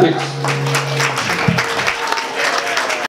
It's